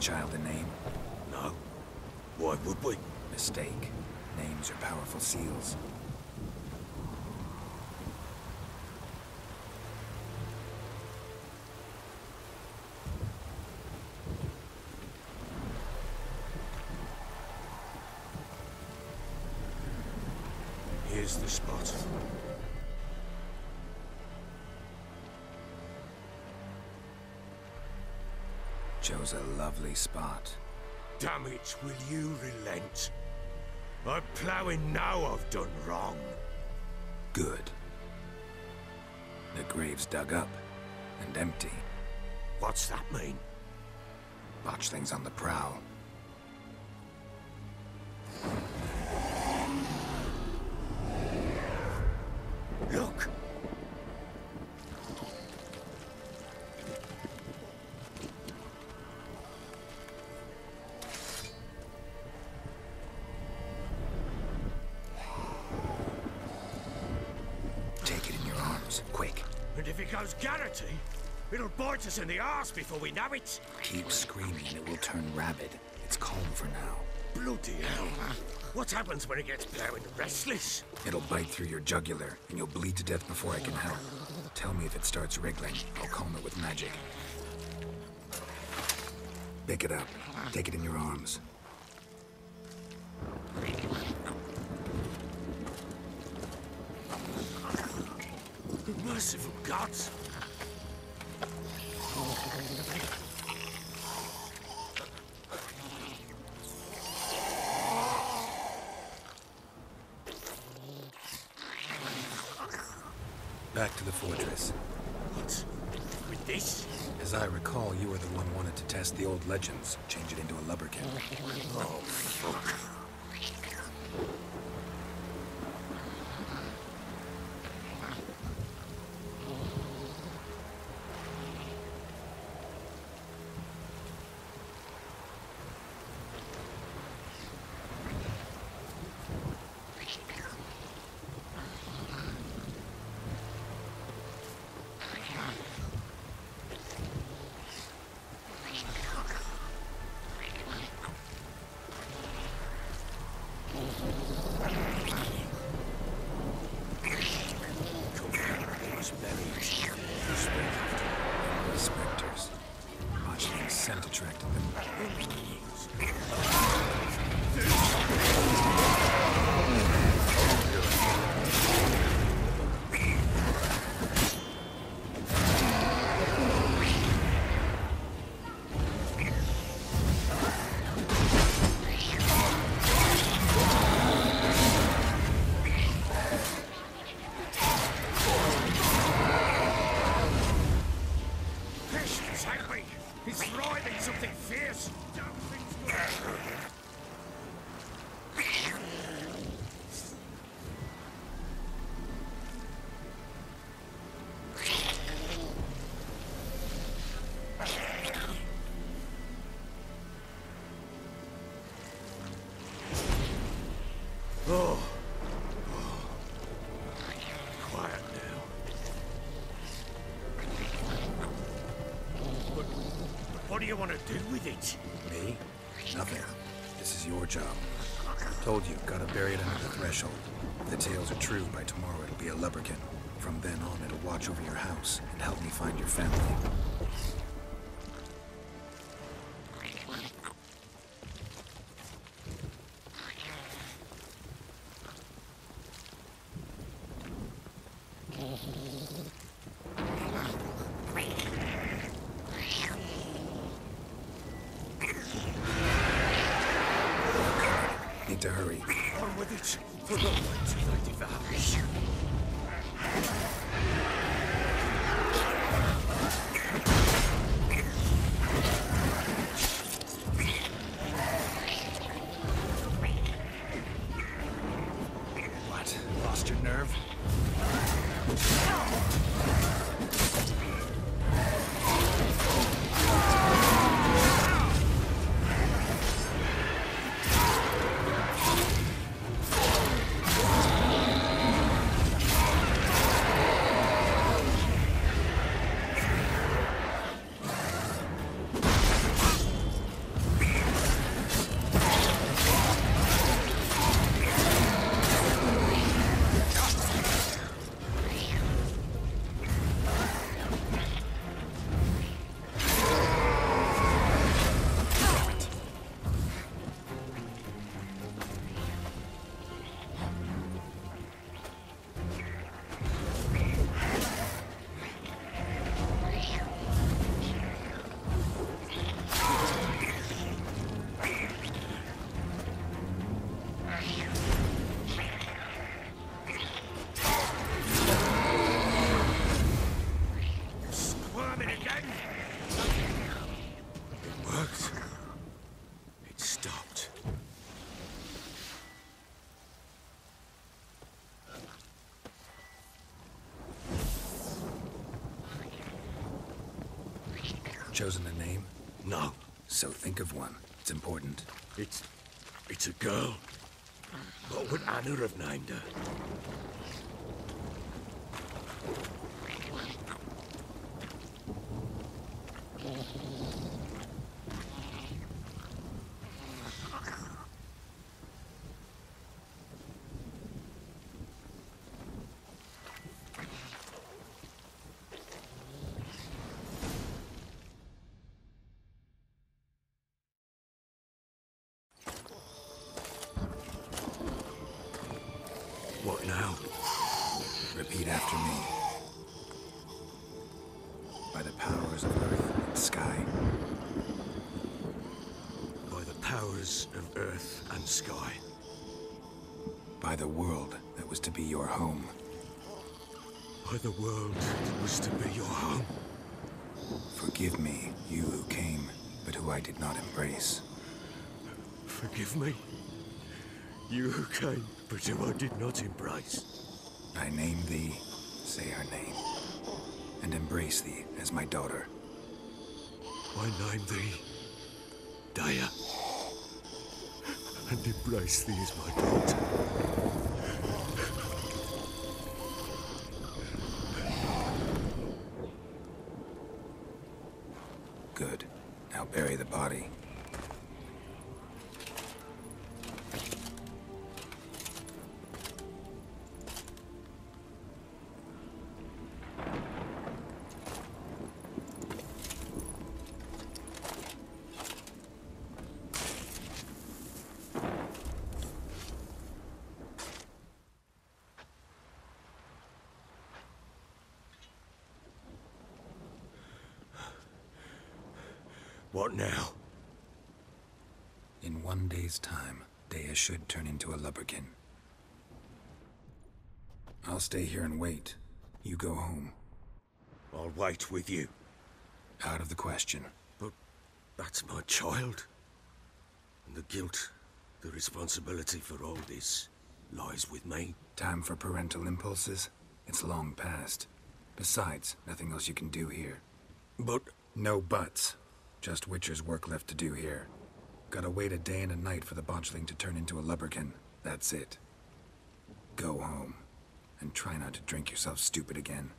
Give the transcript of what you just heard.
child a name? No. Why would we? Mistake. Names are powerful seals. Here's the spot. Chose a lovely spot. Damn it, will you relent? I'm ploughing now I've done wrong. Good. The grave's dug up and empty. What's that mean? Watch things on the prowl. Look! Arms, quick. And if it goes Garrity, it'll bite us in the arse before we know it. Keep screaming and it will turn rabid. It's calm for now. Bloody hell. What happens when it gets ploughing restless? It'll bite through your jugular, and you'll bleed to death before I can help. Tell me if it starts wriggling. I'll calm it with magic. Pick it up. Take it in your arms. Merciful gods! Back to the fortress. What? With this? As I recall, you were the one wanted to test the old legends, change it into a lubberkin. Oh, fuck. You spread. The specters. Botchling's scent attracted them. You want to do with it? Me? Nothing. This is your job. Told you, gotta bury it under the threshold. If the tales are true, by tomorrow it'll be a lubberkin. From then on, it'll watch over your house and help me find your family. To hurry. On with it. For the light that devours. Chosen a name? No. So think of one. It's important. It's... it's a girl. What would Anna have named her? Repeat after me. By the powers of earth and sky. By the powers of earth and sky. By the world that was to be your home. By the world that was to be your home. Forgive me, you who came, but who I did not embrace. Forgive me. You who came, but who I did not embrace. I name thee, say her name, and embrace thee as my daughter. I name thee Dea. And embrace thee as my daughter. Good. Now bury the body. What now? In one day's time, Dea should turn into a lubberkin. I'll stay here and wait. You go home. I'll wait with you. Out of the question. But that's my child. And the guilt, the responsibility for all this lies with me. Time for parental impulses? It's long past. Besides, nothing else you can do here. But No buts. Just Witcher's work left to do here. Gotta wait a day and a night for the botchling to turn into a lubberkin. That's it. Go home. And try not to drink yourself stupid again.